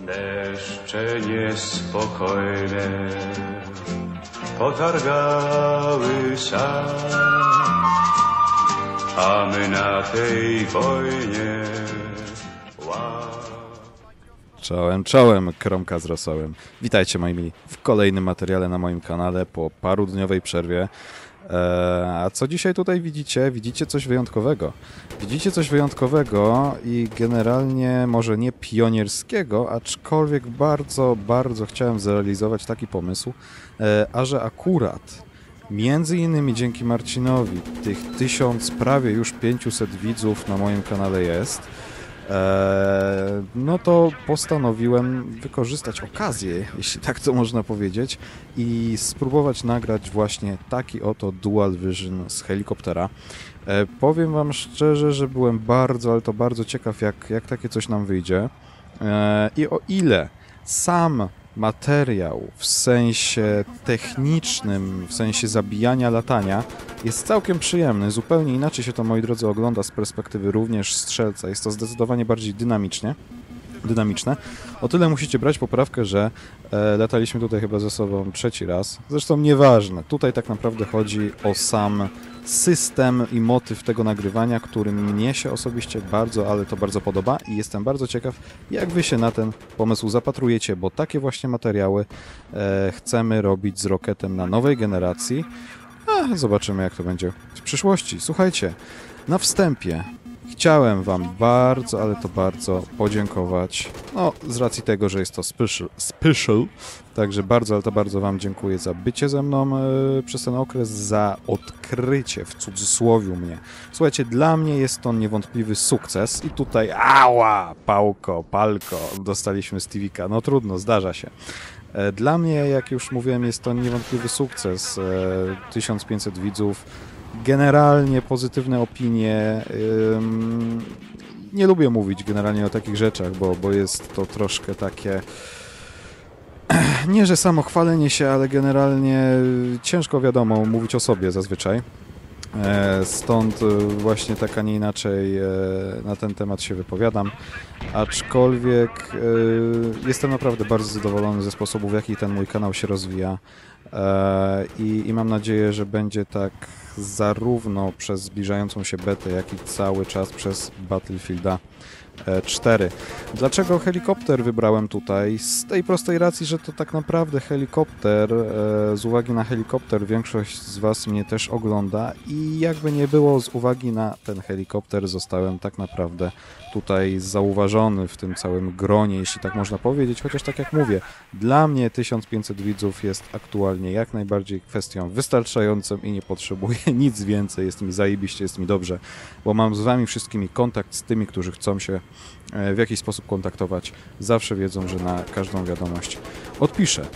Deszcze niespokojne potargały sad, a my na tej wojnie. Czołem, czołem, kromka z rosołem. Witajcie moi mili w kolejnym materiale na moim kanale po parudniowej przerwie. Eee, a co dzisiaj tutaj widzicie? Widzicie coś wyjątkowego. Widzicie coś wyjątkowego i generalnie może nie pionierskiego, aczkolwiek bardzo, bardzo chciałem zrealizować taki pomysł, e, a że akurat Między innymi dzięki Marcinowi tych tysiąc, prawie już 500 widzów na moim kanale jest. Eee, no to postanowiłem wykorzystać okazję, jeśli tak to można powiedzieć, i spróbować nagrać właśnie taki oto Dual Vision z helikoptera. E, powiem Wam szczerze, że byłem bardzo, ale to bardzo ciekaw, jak, jak takie coś nam wyjdzie. E, I o ile sam materiał w sensie technicznym, w sensie zabijania latania jest całkiem przyjemny. Zupełnie inaczej się to, moi drodzy, ogląda z perspektywy również strzelca. Jest to zdecydowanie bardziej dynamicznie. Dynamiczne. O tyle musicie brać poprawkę, że e, lataliśmy tutaj chyba ze sobą trzeci raz. Zresztą nieważne. Tutaj tak naprawdę chodzi o sam system i motyw tego nagrywania, który mnie się osobiście bardzo, ale to bardzo podoba i jestem bardzo ciekaw, jak wy się na ten pomysł zapatrujecie, bo takie właśnie materiały e, chcemy robić z Rocketem na nowej generacji. A, zobaczymy, jak to będzie w przyszłości. Słuchajcie, na wstępie chciałem Wam bardzo, ale to bardzo podziękować. No, z racji tego, że jest to special, special także bardzo, ale to bardzo Wam dziękuję za bycie ze mną e, przez ten okres, za odkrycie w cudzysłowiu mnie. Słuchajcie, dla mnie jest to niewątpliwy sukces i tutaj ała, pałko, palko, dostaliśmy Stevika. No trudno, zdarza się. E, Dla mnie, jak już mówiłem, jest to niewątpliwy sukces. E, 1500 widzów, generalnie pozytywne opinie. Nie lubię mówić generalnie o takich rzeczach, bo, bo jest to troszkę takie. Nie, że samo chwalenie się, ale generalnie ciężko wiadomo mówić o sobie zazwyczaj. E, Stąd e, właśnie tak, a nie inaczej e, na ten temat się wypowiadam. Aczkolwiek e, jestem naprawdę bardzo zadowolony ze sposobu, w jaki ten mój kanał się rozwija. E, I, I mam nadzieję, że będzie tak zarówno przez zbliżającą się betę, jak i cały czas przez Battlefielda 4. Dlaczego helikopter wybrałem tutaj? Z tej prostej racji, że to tak naprawdę helikopter, e, z uwagi na helikopter większość z Was mnie też ogląda i jakby nie było, z uwagi na ten helikopter zostałem tak naprawdę tutaj zauważony w tym całym gronie, jeśli tak można powiedzieć, chociaż tak jak mówię, dla mnie 1500 widzów jest aktualnie jak najbardziej kwestią wystarczającą i nie potrzebuję nic więcej, jest mi zajebiście, jest mi dobrze, bo mam z wami wszystkimi kontakt z tymi, którzy chcą się e, w jakiś sposób kontaktować, zawsze wiedzą, że na każdą wiadomość odpiszę.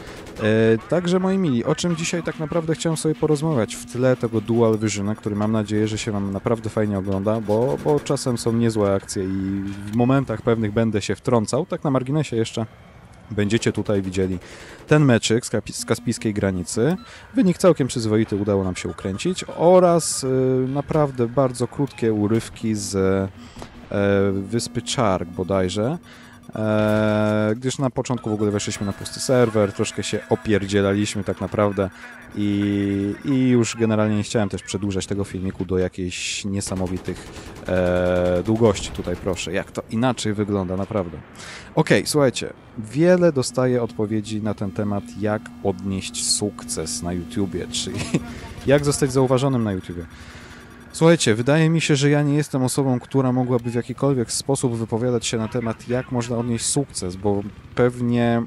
E, Także moi mili, o czym dzisiaj tak naprawdę chciałem sobie porozmawiać w tle tego Dual Visiona, który mam nadzieję, że się Wam naprawdę fajnie ogląda, bo, bo czasem są niezłe akcje i w momentach pewnych będę się wtrącał. Tak na marginesie jeszcze będziecie tutaj widzieli ten meczyk z, z kaspijskiej granicy. Wynik całkiem przyzwoity udało nam się ukręcić oraz y, naprawdę bardzo krótkie urywki z e, wyspy Czark bodajże. E, gdyż na początku w ogóle weszliśmy na pusty serwer, troszkę się opierdzielaliśmy tak naprawdę i, i już generalnie nie chciałem też przedłużać tego filmiku do jakichś niesamowitych e, długości tutaj proszę, jak to inaczej wygląda naprawdę. Okej, słuchajcie, wiele dostaję odpowiedzi na ten temat, jak odnieść sukces na YouTubie, czyli jak zostać zauważonym na YouTubie. Słuchajcie, wydaje mi się, że ja nie jestem osobą, która mogłaby w jakikolwiek sposób wypowiadać się na temat, jak można odnieść sukces, bo pewnie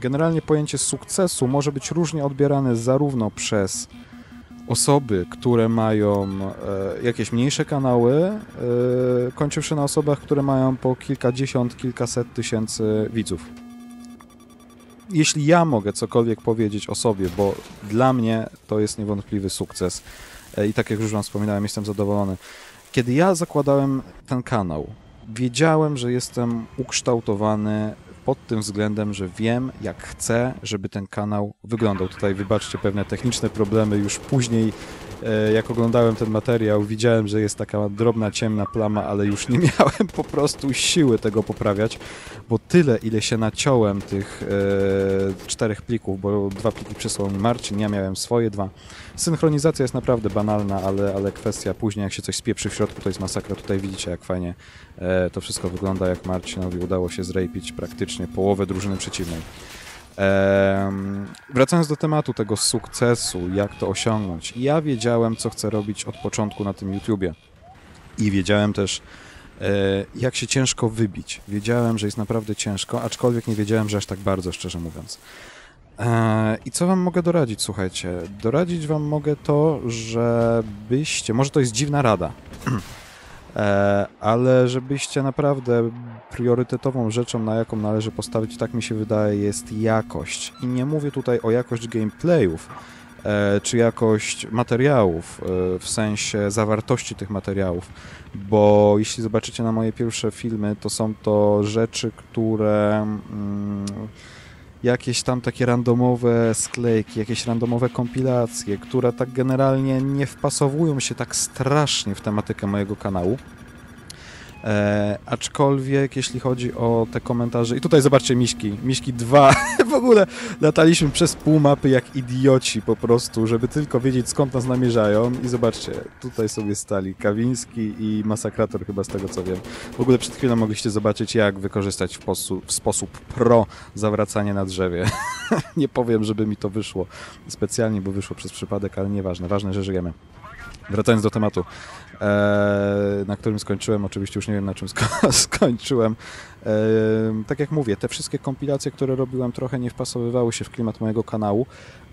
generalnie pojęcie sukcesu może być różnie odbierane zarówno przez osoby, które mają e, jakieś mniejsze kanały, e, kończywszy na osobach, które mają po kilkadziesiąt, kilkaset tysięcy widzów. Jeśli ja mogę cokolwiek powiedzieć o sobie, bo dla mnie to jest niewątpliwy sukces i tak jak już Wam wspominałem, jestem zadowolony. Kiedy ja zakładałem ten kanał, wiedziałem, że jestem ukształtowany pod tym względem, że wiem, jak chcę, żeby ten kanał wyglądał. Tutaj wybaczcie pewne techniczne problemy, już później e, jak oglądałem ten materiał, widziałem, że jest taka drobna, ciemna plama, ale już nie miałem po prostu siły tego poprawiać, bo tyle, ile się naciąłem tych e, czterech plików, bo dwa pliki przysłał mi Marcin, ja miałem swoje dwa. Synchronizacja jest naprawdę banalna, ale, ale kwestia później, jak się coś spieprzy w środku, to jest masakra. Tutaj widzicie, jak fajnie e, to wszystko wygląda, jak Marcinowi udało się zrejpić praktycznie połowę drużyny przeciwnej. Wracając do tematu tego sukcesu, jak to osiągnąć. Ja wiedziałem, co chcę robić od początku na tym YouTubie. I wiedziałem też, e, jak się ciężko wybić. Wiedziałem, że jest naprawdę ciężko, aczkolwiek nie wiedziałem, że aż tak bardzo, szczerze mówiąc. E, I co wam mogę doradzić, słuchajcie? Doradzić wam mogę to, żebyście, może to jest dziwna rada, ale żebyście naprawdę priorytetową rzeczą, na jaką należy postawić, tak mi się wydaje, jest jakość. I nie mówię tutaj o jakość gameplayów, e, czy jakość materiałów, w sensie zawartości tych materiałów, bo jeśli zobaczycie na moje pierwsze filmy, to są to rzeczy, które... Mm, jakieś tam takie randomowe sklejki, jakieś randomowe kompilacje, które tak generalnie nie wpasowują się tak strasznie w tematykę mojego kanału. E, aczkolwiek jeśli chodzi o te komentarze, i tutaj zobaczcie Miśki, Miśki 2, w ogóle lataliśmy przez pół mapy jak idioci po prostu, żeby tylko wiedzieć skąd nas namierzają i zobaczcie, tutaj sobie stali Kawiński i Masakrator chyba z tego co wiem. W ogóle przed chwilą mogliście zobaczyć jak wykorzystać w, posu, w sposób pro zawracanie na drzewie. Nie powiem, żeby mi to wyszło specjalnie, bo wyszło przez przypadek, ale nieważne, ważne, że żyjemy. Wracając do tematu, na którym skończyłem, oczywiście już nie wiem na czym sko skończyłem. E, tak jak mówię, te wszystkie kompilacje, które robiłem, trochę nie wpasowywały się w klimat mojego kanału,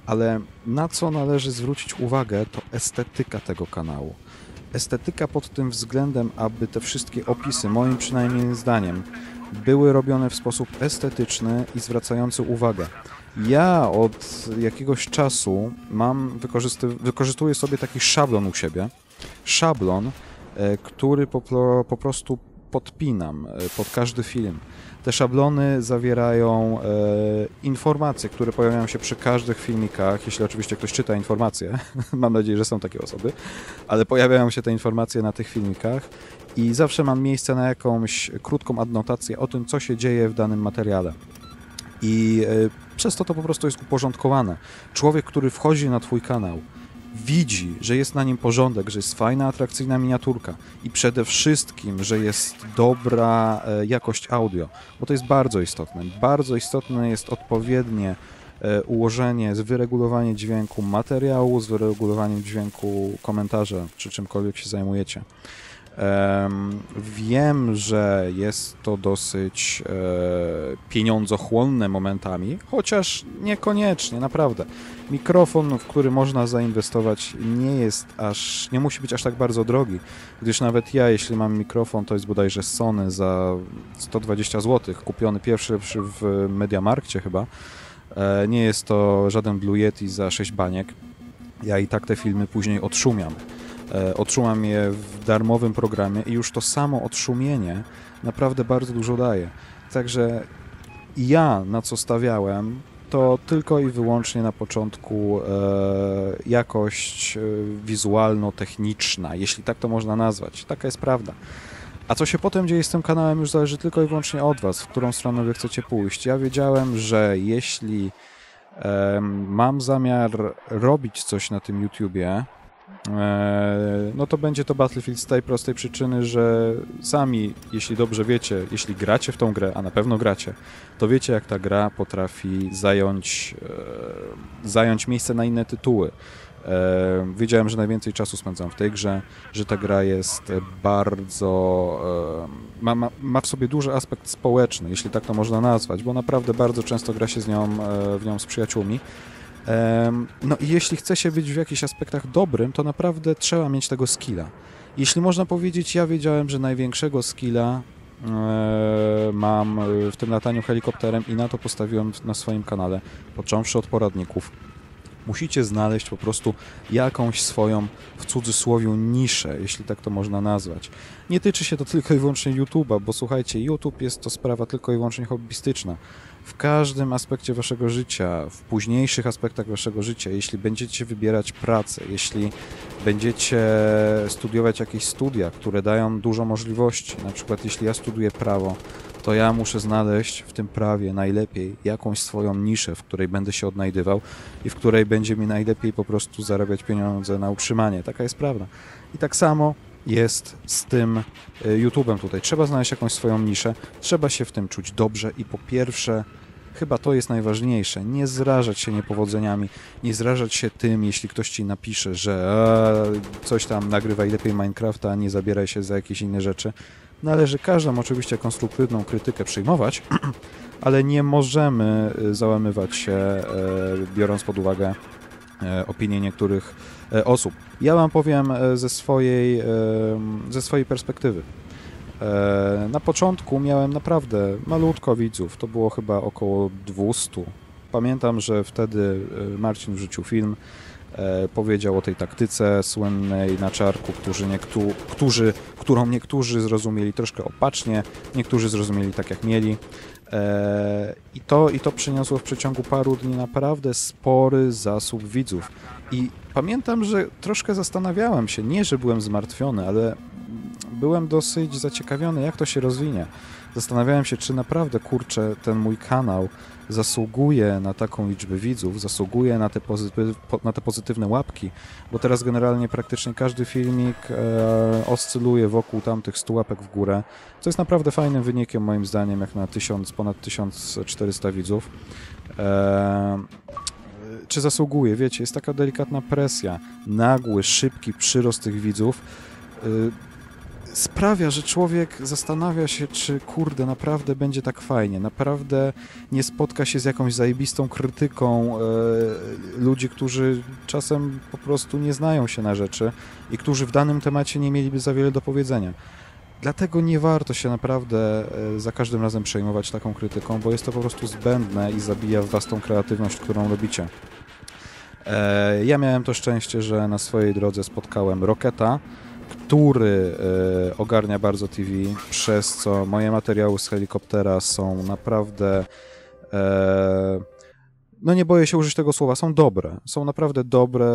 ale na co należy zwrócić uwagę, to estetyka tego kanału. Estetyka pod tym względem, aby te wszystkie opisy, moim przynajmniej zdaniem, były robione w sposób estetyczny i zwracający uwagę. Ja od jakiegoś czasu mam, wykorzystuję sobie taki szablon u siebie. Szablon, e, który po, po prostu podpinam e, pod każdy film. Te szablony zawierają e, informacje, które pojawiają się przy każdych filmikach, jeśli oczywiście ktoś czyta informacje, mam nadzieję, że są takie osoby, ale pojawiają się te informacje na tych filmikach i zawsze mam miejsce na jakąś krótką adnotację o tym, co się dzieje w danym materiale. I e, przez to to po prostu jest uporządkowane. Człowiek, który wchodzi na Twój kanał, widzi, że jest na nim porządek, że jest fajna, atrakcyjna miniaturka i przede wszystkim, że jest dobra e, jakość audio, bo to jest bardzo istotne. Bardzo istotne jest odpowiednie e, ułożenie, wyregulowanie dźwięku materiału, z wyregulowaniem dźwięku komentarza, czy czymkolwiek się zajmujecie. Wiem, że jest to dosyć e, pieniądzochłonne momentami, chociaż niekoniecznie, naprawdę. Mikrofon, w który można zainwestować, nie jest aż, nie musi być aż tak bardzo drogi, gdyż nawet ja, jeśli mam mikrofon, to jest bodajże Sony za 120 zł, kupiony pierwszy w Mediamarkcie chyba. E, nie jest to żaden Blue Yeti za 6 baniek. Ja i tak te filmy później odszumiam. E, odszumam je w darmowym programie i już to samo odszumienie naprawdę bardzo dużo daje. Także ja na co stawiałem, to tylko i wyłącznie na początku e, jakość e, wizualno-techniczna, jeśli tak to można nazwać. Taka jest prawda. A co się potem dzieje z tym kanałem już zależy tylko i wyłącznie od Was, w którą stronę Wy chcecie pójść. Ja wiedziałem, że jeśli e, mam zamiar robić coś na tym YouTubie, no to będzie to Battlefield z tej prostej przyczyny, że sami, jeśli dobrze wiecie, jeśli gracie w tą grę, a na pewno gracie, to wiecie jak ta gra potrafi zająć, e, zająć miejsce na inne tytuły. E, wiedziałem, że najwięcej czasu spędzam w tej grze, że ta gra jest bardzo... ma, ma, ma w sobie duży aspekt społeczny, jeśli tak to można nazwać, bo naprawdę bardzo często gra się z nią, w nią z przyjaciółmi. No i jeśli chce się być w jakichś aspektach dobrym, to naprawdę trzeba mieć tego skilla. Jeśli można powiedzieć, ja wiedziałem, że największego skilla e, mam w tym lataniu helikopterem i na to postawiłem na swoim kanale, począwszy od poradników. Musicie znaleźć po prostu jakąś swoją, w cudzysłowie, niszę, jeśli tak to można nazwać. Nie tyczy się to tylko i wyłącznie YouTube'a, bo słuchajcie, YouTube jest to sprawa tylko i wyłącznie hobbystyczna. W każdym aspekcie waszego życia, w późniejszych aspektach waszego życia, jeśli będziecie wybierać pracę, jeśli będziecie studiować jakieś studia, które dają dużo możliwości, na przykład jeśli ja studiuję prawo, to ja muszę znaleźć w tym prawie najlepiej jakąś swoją niszę, w której będę się odnajdywał i w której będzie mi najlepiej po prostu zarabiać pieniądze na utrzymanie. Taka jest prawda. I tak samo jest z tym y, YouTube'em tutaj. Trzeba znaleźć jakąś swoją niszę, trzeba się w tym czuć dobrze i po pierwsze, chyba to jest najważniejsze, nie zrażać się niepowodzeniami, nie zrażać się tym, jeśli ktoś ci napisze, że a, coś tam nagrywaj lepiej Minecrafta, nie zabieraj się za jakieś inne rzeczy. Należy każdą oczywiście konstruktywną krytykę przyjmować, ale nie możemy y, załamywać się, e, biorąc pod uwagę e, opinie niektórych e, osób. Ja wam powiem ze swojej, ze swojej perspektywy. Na początku miałem naprawdę malutko widzów, to było chyba około 200. Pamiętam, że wtedy Marcin wrzucił film, powiedział o tej taktyce słynnej na czarku, którzy niektó którzy, którą niektórzy zrozumieli troszkę opacznie, niektórzy zrozumieli tak jak mieli. I to, I to przyniosło w przeciągu paru dni naprawdę spory zasób widzów. I pamiętam, że troszkę zastanawiałem się, nie że byłem zmartwiony, ale byłem dosyć zaciekawiony, jak to się rozwinie. Zastanawiałem się, czy naprawdę, kurczę, ten mój kanał zasługuje na taką liczbę widzów, zasługuje na te, na te pozytywne łapki, bo teraz generalnie praktycznie każdy filmik e, oscyluje wokół tamtych 100 łapek w górę, co jest naprawdę fajnym wynikiem moim zdaniem, jak na 1000, ponad 1400 widzów. E, czy zasługuje? Wiecie, jest taka delikatna presja, nagły, szybki przyrost tych widzów. Sprawia, że człowiek zastanawia się, czy kurde, naprawdę będzie tak fajnie, naprawdę nie spotka się z jakąś zajebistą krytyką e, ludzi, którzy czasem po prostu nie znają się na rzeczy i którzy w danym temacie nie mieliby za wiele do powiedzenia. Dlatego nie warto się naprawdę e, za każdym razem przejmować taką krytyką, bo jest to po prostu zbędne i zabija w was tą kreatywność, którą robicie. E, ja miałem to szczęście, że na swojej drodze spotkałem Roketa, który e, ogarnia bardzo TV, przez co moje materiały z helikoptera są naprawdę. E, no nie boję się użyć tego słowa, są dobre. Są naprawdę dobre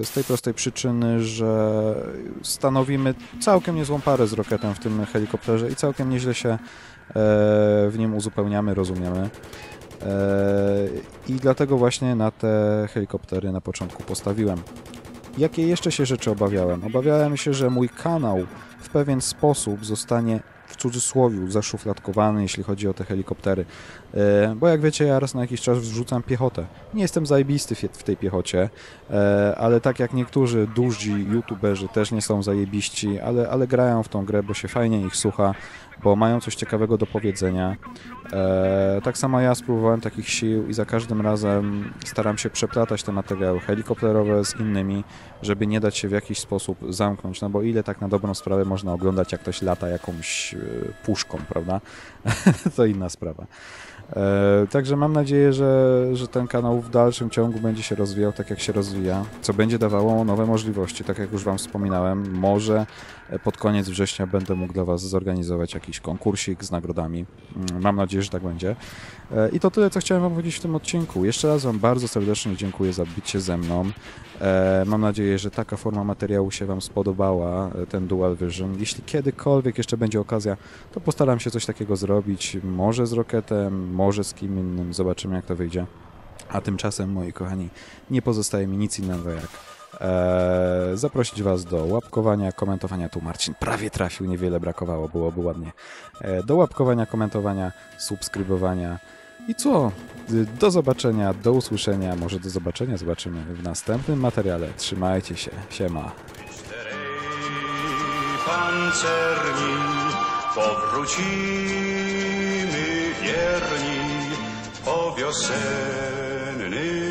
e, z tej prostej przyczyny, że stanowimy całkiem niezłą parę z Rocketem w tym helikopterze i całkiem nieźle się e, w nim uzupełniamy, rozumiemy. E, I dlatego właśnie na te helikoptery na początku postawiłem. Jakie jeszcze się rzeczy obawiałem? Obawiałem się, że mój kanał w pewien sposób zostanie w cudzysłowie zaszufladkowany, jeśli chodzi o te helikoptery. E, bo jak wiecie, ja raz na jakiś czas wrzucam piechotę. Nie jestem zajebisty w tej piechocie, e, ale tak jak niektórzy duży youtuberzy też nie są zajebiści, ale, ale grają w tą grę, bo się fajnie ich słucha, bo mają coś ciekawego do powiedzenia. E, tak samo ja spróbowałem takich sił i za każdym razem staram się przeplatać te materiały helikopterowe z innymi, żeby nie dać się w jakiś sposób zamknąć, no bo ile tak na dobrą sprawę można oglądać, jak ktoś lata jakąś e, puszką, prawda? to inna sprawa. E, także mam nadzieję, że, że ten kanał w dalszym ciągu będzie się rozwijał tak, jak się rozwija, co będzie dawało nowe możliwości, tak jak już Wam wspominałem. Może pod koniec września będę mógł dla Was zorganizować jakiś konkursik z nagrodami. Mm, mam nadzieję, że tak będzie. E, I to tyle, co chciałem Wam powiedzieć w tym odcinku. Jeszcze raz Wam bardzo serdecznie dziękuję za bycie ze mną. E, mam nadzieję, że taka forma materiału się Wam spodobała, e, ten Dual Vision. Jeśli kiedykolwiek jeszcze będzie okazja, to postaram się coś takiego zrobić. Może z Rocketem, może z kim innym. Zobaczymy, jak to wyjdzie. A tymczasem, moi kochani, nie pozostaje mi nic innego jak e, zaprosić Was do łapkowania, komentowania. Tu Marcin prawie trafił, niewiele brakowało, byłoby ładnie. E, do łapkowania, komentowania, subskrybowania. I co? Do zobaczenia, do usłyszenia, może do zobaczenia, zobaczymy w następnym materiale. Trzymajcie się, siema. pancerni powrócimy wierni po wiosennym